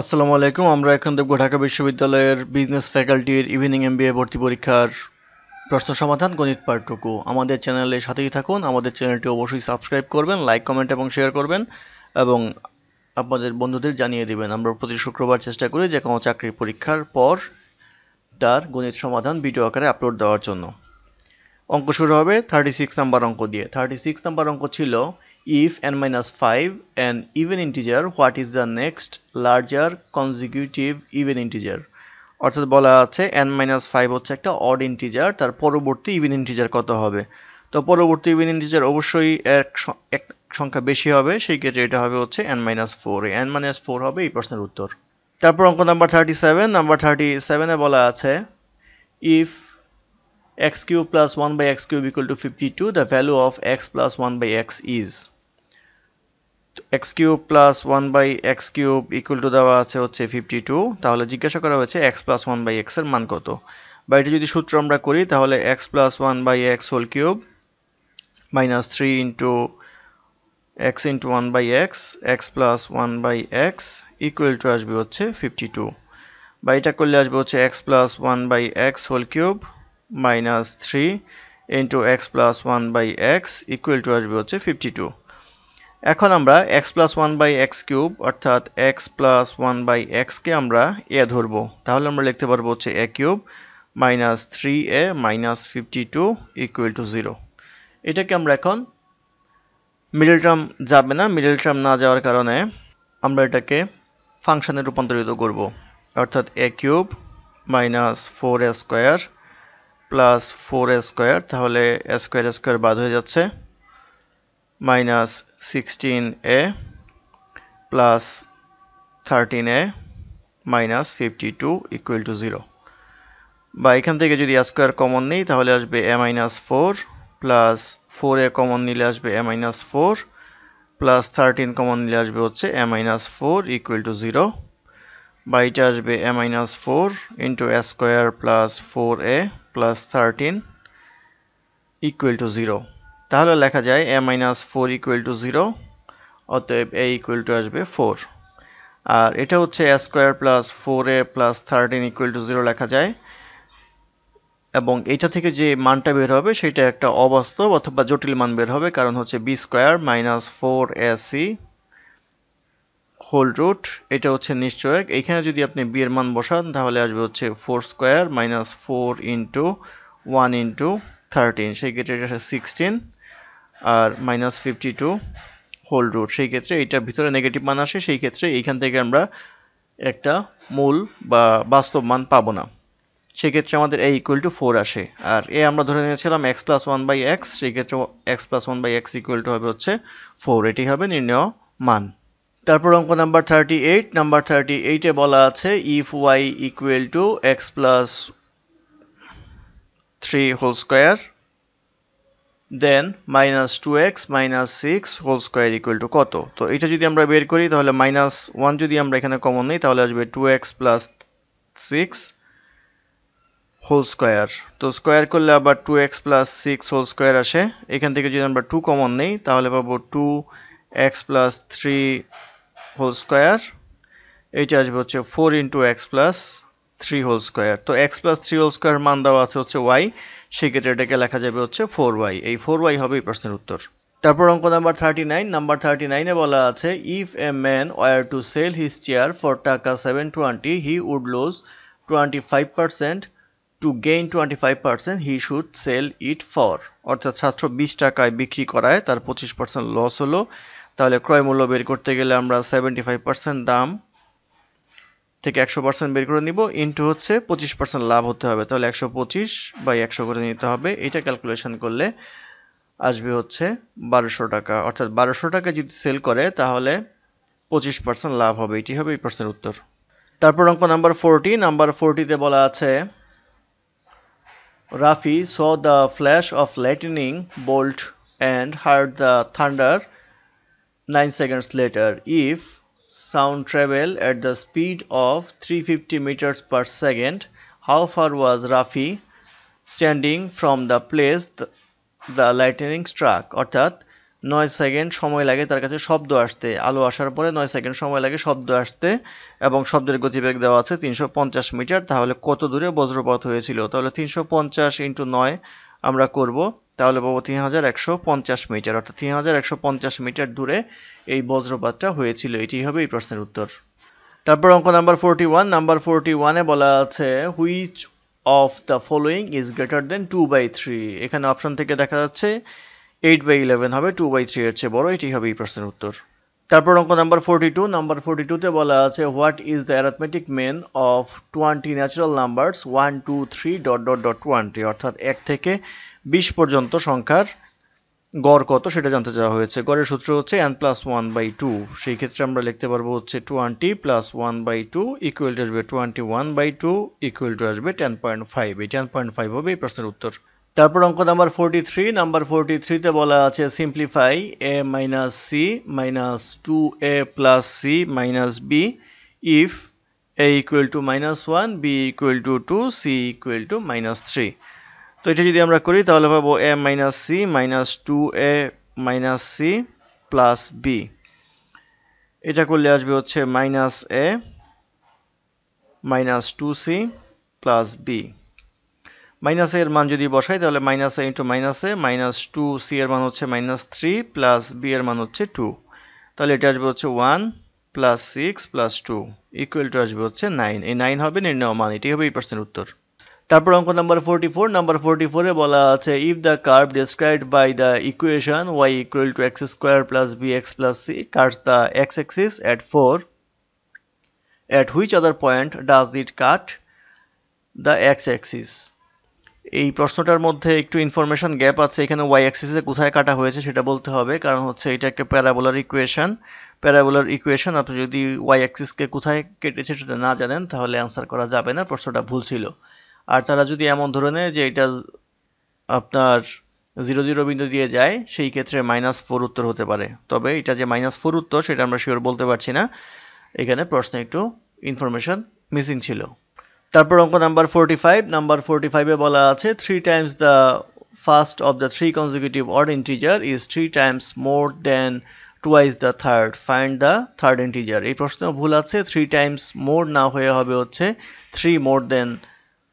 আসসালামু আলাইকুম। আমরা এখন দেখব ঢাকা বিশ্ববিদ্যালয়ের বিজনেস ফ্যাকাল্টির ইভিনিং এমবিএ ভর্তি পরীক্ষার প্রশ্ন সমাধান গণিত পাঠটুকু। আমাদের চ্যানেলের সাথেই থাকুন। আমাদের চ্যানেলটি অবশ্যই সাবস্ক্রাইব করবেন, লাইক, কমেন্ট এবং শেয়ার করবেন এবং আপনাদের বন্ধুদের জানিয়ে দিবেন। আমরা প্রতি শুক্রবার চেষ্টা করি যে কোনো চাকরির পরীক্ষার পর তার গণিত সমাধান ভিডিও আকারে আপলোড দেওয়ার জন্য। অঙ্ক শুরু হবে। থার্টি সিক্স নাম্বার অঙ্ক দিয়ে। থার্টি সিক্স নাম্বার অঙ্ক ছিল if n minus 5 an even integer what is the next larger consecutive even integer অর্থাৎ বলা আছে n minus 5 হচ্ছে একটা odd integer তার পরবর্তী even integer কত হবে তো পরবর্তী even integer অবশ্যই এক এক সংখ্যা বেশি হবে সেই ক্ষেত্রে এটা হবে হচ্ছে n minus 4 n minus 4 হবে এই প্রশ্নের উত্তর তারপর অঙ্ক নাম্বার 37 নাম্বার 37 এ বলা আছে if x cube plus 1 by x cube equal to 52 the value of x plus 1 by x is x cube plus one by x cube equal to দেওয়া আছে হচ্ছে ফিফটি টু তাহলে জিজ্ঞাসা করা হয়েছে এক্স প্লাস ওয়ান বাই এক্সের মান কত? বা এটা যদি সূত্র আমরা করি, তাহলে x plus one by x whole cube minus three into x into one by x x plus one by x equal to আসবে হচ্ছে ফিফটি টু বা এটা করলে আসবে হচ্ছে x plus one by x whole cube minus three into x plus one by x equal to আসবে হচ্ছে fifty two এখন আমরা x plus one by x cube অর্থাৎ এক্স প্লাস ওয়ান বাই এক্সকে আমরা এ ধরব। তাহলে আমরা লিখতে পারব হচ্ছে a cube minus three a minus fifty two equal to zero এটাকে আমরা এখন মিডল টার্ম যাবে না মিডল টার্ম না যাওয়ার কারণে আমরা এটাকে ফাংশানে রূপান্তরিত করব। অর্থাৎ a cube minus four a square plus four a square তাহলে এ স্কোয়ার স্কোয়ার বাদ হয়ে যাচ্ছে। Plus thirteen a minus fifty two equal to zero বা এখান থেকে যদি স্কোয়ার কমন নিই, তাহলে আসবে a minus four plus four a common নিলে আসবে a minus four plus thirteen common নিলে আসবে হচ্ছে a minus four equal to zero বা এটা আসবে a minus four into a square plus four a plus thirteen equal to zero তাহলে লেখা যায় a minus four equal to zero অতএব এ ইকুয়াল টু আসবে ফোর আর এটা হচ্ছে a square plus four a plus thirteen equal to zero লেখা যায়। এবং এটা থেকে যে মানটা বের হবে সেটা একটা অবাস্তব অথবা জটিল মান বের হবে, কারণ হচ্ছে b square minus four a c whole root এটা হচ্ছে নিশ্চয়ক। এইখানে যদি আপনি বি এর মান বসান, তাহলে আসবে হচ্ছে four square minus four into one into thirteen সেই ক্ষেত্রে এটা সিক্সটিন আর minus fifty two whole root সেই ক্ষেত্রে এইটার ভিতরে নেগেটিভ মান আসে, সেই ক্ষেত্রে এইখান থেকে আমরা একটা মূল বা বাস্তব মান পাবো না। সেক্ষেত্রে আমাদের এ ইকুয়াল টু ফোর আসে। আর এ আমরা ধরে নিয়েছিলাম x plus one by x সেই ক্ষেত্রে x plus one by x equal to হবে হচ্ছে ফোর এটি হবে নির্ণয় মান। তারপর অঙ্ক number thirty eight number thirty এইটে বলা আছে if y equal to x plus three whole square then minus two x minus six whole square equal to কত? তো এটা যদি আমরা বের করি, তাহলে মাইনাস ওয়ান যদি আমরা এখানে কমন নিই, তাহলে আসবে two x plus six whole square তো স্কোয়ার করলে আবার two x plus six whole square আসে। এখান থেকে যদি আমরা টু কমন নিই, তাহলে পাবো two x plus three whole square এইটা আসবে হচ্ছে four into x plus three whole square তো x plus three whole square মান দেওয়া আছে হচ্ছে ওয়াই সেক্ষেত্রে এটাকে লেখা যাবে হচ্ছে ফোর ওয়াই এই ফোর ওয়াই হবে এই প্রশ্নের উত্তর। তারপর অঙ্ক number thirty nine number thirty নাইনে বলা আছে if a man were to sell his chair for taka seven twenty he would lose twenty five percent to gain twenty five percent he should sell it for অর্থাৎ সাতশো বিশ টাকায় বিক্রি করায় তার পঁচিশ পার্সেন্ট লস হলো। তাহলে ক্রয় মূল্য বের করতে গেলে আমরা সেভেন্টি ফাইভ পার্সেন্ট দাম থেকে একশো পার্সেন্ট বের করে নিব ইন্টু হচ্ছে পঁচিশ পার্সেন্ট লাভ হতে হবে। তাহলে একশো পঁচিশ বাই একশো করে নিতে হবে। এটা ক্যালকুলেশন করলে আসবে হচ্ছে বারোশো টাকা। অর্থাৎ বারোশো টাকা যদি সেল করে, তাহলে পঁচিশ পার্সেন্ট লাভ হবে। এটি হবে এই প্রশ্নের উত্তর। তারপর অঙ্ক নাম্বার ফোরটি নাম্বার ফোরটিতে বলা আছে Rafi saw the flash of lightning bolt and heard the thunder nine seconds later if sound travel at the speed of 350 meters per second. How far was Rafi standing from the place? The, lightning struck. অর্থাৎ নয় second সময় লাগে তার কাছে শব্দ আসতে। আলো আসার পরে নয় সেকেন্ড সময় লাগে শব্দ আসতে এবং শব্দের গতিবেগ দেওয়া আছে তিনশো পঞ্চাশ মিটার। তাহলে কত দূরে বজ্রপাত হয়েছিল? তাহলে তিনশো পঞ্চাশ ইন্টু নয় আমরা করব, তাহলে পাবো তিন হাজার একশো পঞ্চাশ মিটার। অর্থাৎ তিন হাজার একশো পঞ্চাশ মিটার দূরে এই বজ্রপাতটা হয়েছিল। এটি হবে এই প্রশ্নের উত্তর। তারপর অঙ্ক number forty one. Number forty ওয়ানে বলা আছে which of the following is greater than two by three এখানে অপশন থেকে দেখা যাচ্ছে এইট বাই ইলেভেন হবে টু বাই থ্রি এর চেয়ে বড়। এটি হবে এই প্রশ্নের উত্তর। তারপর অঙ্ক number forty two number forty টুতে বলা আছে what is the arithmetic mean of twenty natural numbers one two three dot dot dot twenty অর্থাৎ এক থেকে বিশ পর্যন্ত সংখ্যার গড় কত সেটা জানতে চাওয়া হয়েছে। গড়ের সূত্র হচ্ছে n plus one by two সেই ক্ষেত্রে আমরা লিখতে পারব হচ্ছে twenty plus one by two equal to আসবে twenty one by two equal to আসবে টেন পয়েন্ট ফাইভ এই টেন পয়েন্ট ফাইভ হবে এই প্রশ্নের উত্তর। তারপর অঙ্ক number forty three number forty থ্রিতে বলা আছে simplify a minus c minus two a plus c minus b if a equal to minus one b equal to two c equal to minus three তো এটা যদি আমরা করি, তাহলে পাবো a minus c minus two a minus c plus b এটা করলে আসবে হচ্ছে minus a minus two c plus b minus এর মান যদি বসাই, তাহলে minus a into minus a minus two c এর মান হচ্ছে মাইনাস থ্রি প্লাস বি এর মান হচ্ছে টু তাহলে এটা আসবে হচ্ছে one plus six plus two equal to আসবে হচ্ছে নাইন এই নাইন হবে নির্ণয় মান, এটি হবে এই প্রশ্নের উত্তর। তারপর অঙ্ক number forty four number forty ফোরে বলা আছে if the curve described by the equation y equal to x square plus b x plus c cuts the x axis at four at which other point does it cut the x axis এই প্রশ্নটার মধ্যে একটু information gap আছে। এখানে Y অ্যাক্সিসে কোথায় কাটা হয়েছে সেটা বলতে হবে। কারণ হচ্ছে এটা একটা প্যারাবোলার ইকুয়েশন প্যারাবোলার ইকুয়েশন আপনি যদি ওয়াই অ্যাক্সিসকে কোথায় কেটেছে সেটা না জানেন, তাহলে অ্যান্সার করা যাবে না, প্রশ্নটা ভুল ছিল। আর তারা যদি এমন ধরে নেয় যে এটা আপনার জিরো জিরো বিন্দু দিয়ে যায়, সেই ক্ষেত্রে মাইনাস ফোর উত্তর হতে পারে। তবে এটা যে মাইনাস ফোর উত্তর, সেটা আমরা শিওর বলতে পারছি না। এখানে প্রশ্নে একটু ইনফরমেশন মিসিং ছিল। তারপর অঙ্ক number forty five number forty ফাইভে বলা আছে three times the first of the three consecutive odd integer is three times more than twice the third find the third integer এই প্রশ্ন ভুল আছে থ্রি টাইমস মোর না হয়ে হবে হচ্ছে three more than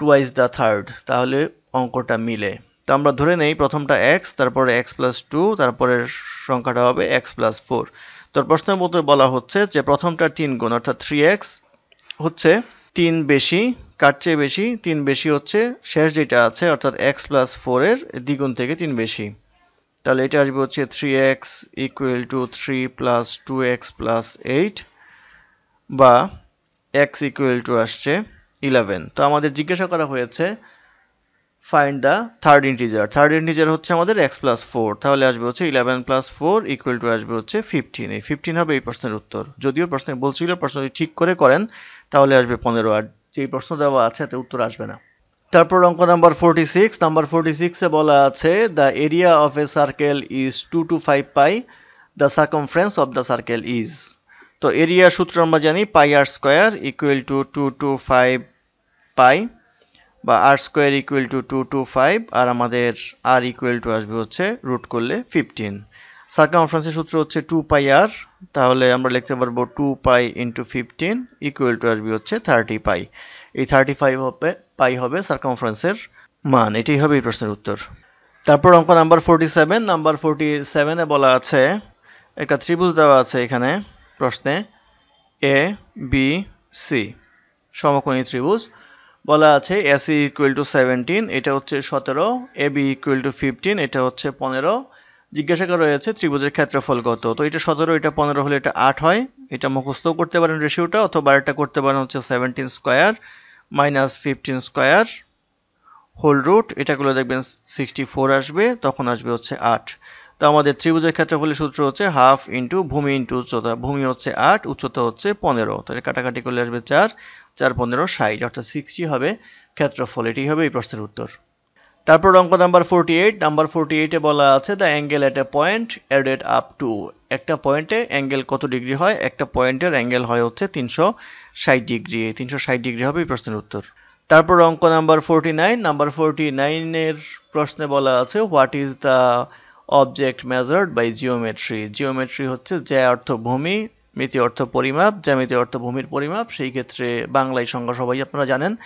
twice the third তাহলে অঙ্কটা মিলে। তো আমরা ধরে নেই, প্রথমটা এক্স তারপরে এক্স প্লাস টু তারপরে সংখ্যাটা হবে এক্স প্লাস ফোর তোর প্রশ্নের মধ্যে বলা হচ্ছে যে প্রথমটা তিন গুণ, অর্থাৎ থ্রি এক্স হচ্ছে তিন বেশি, কার চেয়ে বেশি? তিন বেশি হচ্ছে শেষ যেটা আছে, অর্থাৎ এক্স প্লাস ফোরের দ্বিগুণ থেকে তিন বেশি। তাহলে এটা আসবে হচ্ছে three x equal to three plus two x plus eight বা এক্স ইকুয়াল টু আসছে ইলেভেন তো আমাদের জিজ্ঞাসা করা হয়েছে find the third integer third integer হচ্ছে আমাদের এক্স প্লাস ফোর তাহলে আসবে হচ্ছে eleven plus four equal to আসবে হচ্ছে ফিফটিন এই ফিফটিন হবে এই প্রশ্নের উত্তর। যদিও প্রশ্নে বলছিল প্রশ্নটি ঠিক করে করেন, তাহলে আসবে পনেরো। আর যেই প্রশ্ন দেওয়া আছে তাতে উত্তর আসবে না। তারপর অঙ্ক number forty six number forty সিক্সে বলা আছে the area of a circle is two two five pi the circumference of the circle is তো এরিয়া সূত্র আমরা জানি pi r square equal to two two five pi বা r square equal to two two five আর আমাদের আর equal to আসবে হচ্ছে root করলে fifteen সার্কামফারেন্সের সূত্র হচ্ছে টু পাই আর তাহলে আমরা লিখতে পারব two pi into fifteen equal to আসবে হচ্ছে থার্টি পাই এই থার্টি ফাইভ হবে পাই হবে সার্কামফারেন্সের মান। এটাই হবে এই প্রশ্নের উত্তর। তারপর অঙ্ক number forty seven number forty সেভেনে বলা আছে, একটা ত্রিভুজ দেওয়া আছে এখানে, প্রশ্নে এ বি সি সমকোণী ত্রিভুজ। বলা আছে এসি ইকুয়াল টু সেভেন্টিন এটা হচ্ছে সতেরো A B equal to fifteen এটা হচ্ছে পনেরো। জিজ্ঞাসা করা হয়েছে ত্রিভুজের ক্ষেত্রফল কত। তো এটা সতেরো, এটা পনেরো হলে এটা আট হয়। এটা মুখস্থও করতে পারেন রেশিওটা অথবা এটা করতে পারেন হচ্ছে seventeen square minus fifteen square whole root এটাগুলো দেখবেন সিক্সটি ফোর আসবে, তখন আসবে হচ্ছে আট। তো আমাদের ত্রিভুজের ক্ষেত্রফলের সূত্র হচ্ছে হাফ ইন্টু ভূমি ইন্টু উচ্চতা, ভূমি হচ্ছে আট, উচ্চতা হচ্ছে পনেরো। তাহলে কাটাকাটি করলে আসবে চার চার, পনেরো, ষাট, অর্থাৎ সিক্সটি হবে ক্ষেত্রফল। এটি হবে এই প্রশ্নের উত্তর। তারপর অঙ্ক number forty eight number forty এইটে বলা আছে the angle at a point added up to একটা পয়েন্টে অ্যাঙ্গেল কত ডিগ্রি হয়? একটা পয়েন্টের অ্যাঙ্গেল হয় হচ্ছে তিনশো ষাট ডিগ্রি। তিনশো ষাট ডিগ্রি হবে এই প্রশ্নের উত্তর। তারপর অঙ্ক number forty nine number forty নাইনের প্রশ্নে বলা আছে what is the object measured by geometry geometry হচ্ছে যে অর্থ ভূমি মিতি অর্থ পরিমাপ, জ্যামিতি অর্থ ভূমির পরিমাপ, সেই ক্ষেত্রে বাংলায় সংজ্ঞা সবাই আপনারা জানেন।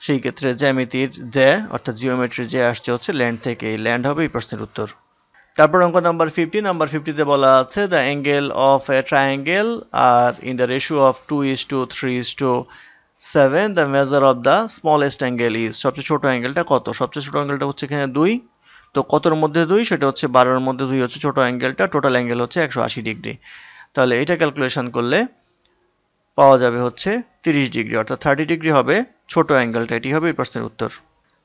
সেই ক্ষেত্রে জ্যামিতির যে, অর্থাৎ জিওমেট্রি যে আসছে হচ্ছে ল্যান্ড থেকে। ল্যান্ড হবে এই প্রশ্নের উত্তর। তারপর অঙ্ক নাম্বার ফিফটি নাম্বার ফিফটিতে বলা আছে the angle of a triangle are in the ratio of two is to three is to seven the measure of the smallest angle is সবচেয়ে ছোট অ্যাঙ্গেলটা কত? সবচেয়ে ছোট অ্যাঙ্গেলটা হচ্ছে এখানে দুই। তো কতর মধ্যে দুই? সেটা হচ্ছে বারোর মধ্যে দুই হচ্ছে ছোট অ্যাঙ্গেলটা, টোটাল অ্যাঙ্গেল হচ্ছে একশো আশি ডিগ্রি। তাহলে এটা ক্যালকুলেশন করলে পাওয়া যাবে হচ্ছে তিরিশ ডিগ্রি, অর্থাৎ থার্টি ডিগ্রি হবে, ছোট অ্যাঙ্গেলটা, এটি হবে এই প্রশ্নের উত্তর।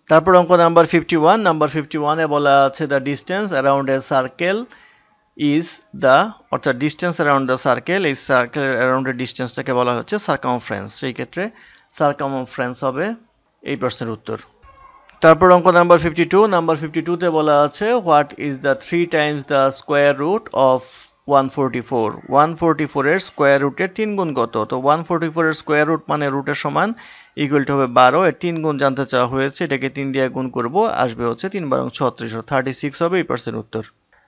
তারপর অঙ্ক number fifty one number fifty ওয়ানে বলা আছে the distance around a circle is the অর্থাৎ ডিস্টেন্স অ্যারাউন্ড দ্য সার্কেল এই সার্কেল অ্যারাউন্ডের ডিস্টেন্সটাকে বলা হচ্ছে সার্কামফ্রেন্স সেই ক্ষেত্রে সার্কামফ্রেন্স হবে এই প্রশ্নের উত্তর। তারপর অঙ্ক number fifty two number fifty টুতে বলা আছে what is the three times the square root of one forty four one forty ফোরের স্কোয়ার রুটের তিন গুণ কত? তো ওয়ান ফোরটি ফোরের স্কোয়ার রুট মানে রুটের সমান ইকুয়াল টু হবে বারো, এর তিন গুণ জানতে চাওয়া হয়েছে, এটাকে তিন দিয়ে গুণ করব, আসবে হচ্ছে তিন বারং ছত্রিশ থার্টি সিক্স হবে এই পার্সেন্ট উত্তর।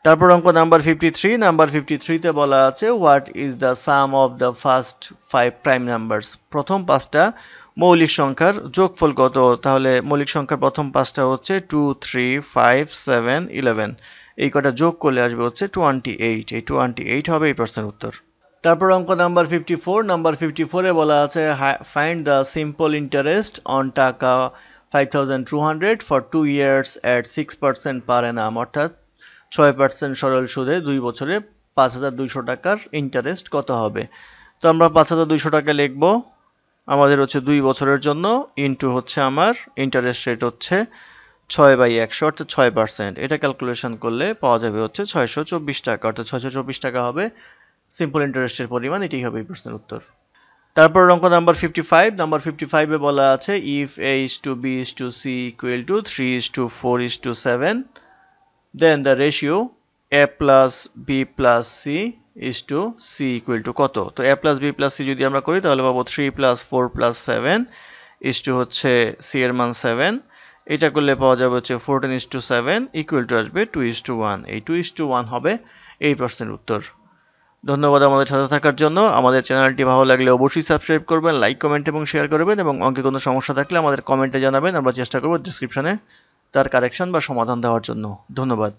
তারপর অঙ্ক number fifty three number fifty থ্রিতে বলা আছে what is the sum of the first five prime numbers প্রথম পাঁচটা মৌলিক সংখ্যার যোগফল কত? তাহলে মৌলিক সংখ্যার প্রথম পাঁচটা হচ্ছে two three five seven eleven এই কটা যোগ করলে আসবে হচ্ছে টোয়েন্টি এইট এই টোয়েন্টি এইট হবে এই প্রশ্নের উত্তর। তারপর অঙ্ক number fifty four number fifty ফোরে বলা আছে find the simple interest on taka five thousand two hundred for two years at six percent per annum অর্থাৎ ছয় পার্সেন্ট সরল সুদে দুই বছরে পাঁচ হাজার দুইশো টাকার ইন্টারেস্ট কত হবে? তো আমরা পাঁচ হাজার দুইশো টাকা লিখব। আমাদের হচ্ছে দুই বছরের জন্য ইন্টু হচ্ছে আমার ইন্টারেস্ট রেট হচ্ছে ছয় বাই একশো, অর্থাৎ ছয় পার্সেন্ট এটা ক্যালকুলেশন করলে পাওয়া যাবে হচ্ছে ছয়শো চব্বিশ টাকা, অর্থাৎ ছয়শো চব্বিশ টাকা হবে। সিম্পল ইন্টারেস্টের পরিমাণ এটি হবে এই প্রশ্নের উত্তর। তারপর অঙ্ক number fifty five number fifty ফাইভে বলা আছে if a is to b is to c equal to three is to four is to seven then the ratio a plus b plus c is to c equal to কত? তো a plus b plus c যদি আমরা করি, তাহলে পাবো three plus four plus seven is to হচ্ছে C এর মান সেভেন এটা করলে পাওয়া যাবে হচ্ছে fourteen is to seven equal to আসবে টু ইস টু ওয়ান এই টু ইস টু ওয়ান হবে এই প্রশ্নের উত্তর। ধন্যবাদ আমাদের সাথে থাকার জন্য। আমাদের চ্যানেলটি ভালো লাগলে অবশ্যই সাবস্ক্রাইব করবেন, লাইক, কমেন্ট এবং শেয়ার করবেন এবং অঙ্কে কোনো সমস্যা থাকলে আমাদের কমেন্টে জানাবেন। আমরা চেষ্টা করব ডিসক্রিপশনে তার কারেকশন বা সমাধান দেওয়ার জন্য। ধন্যবাদ।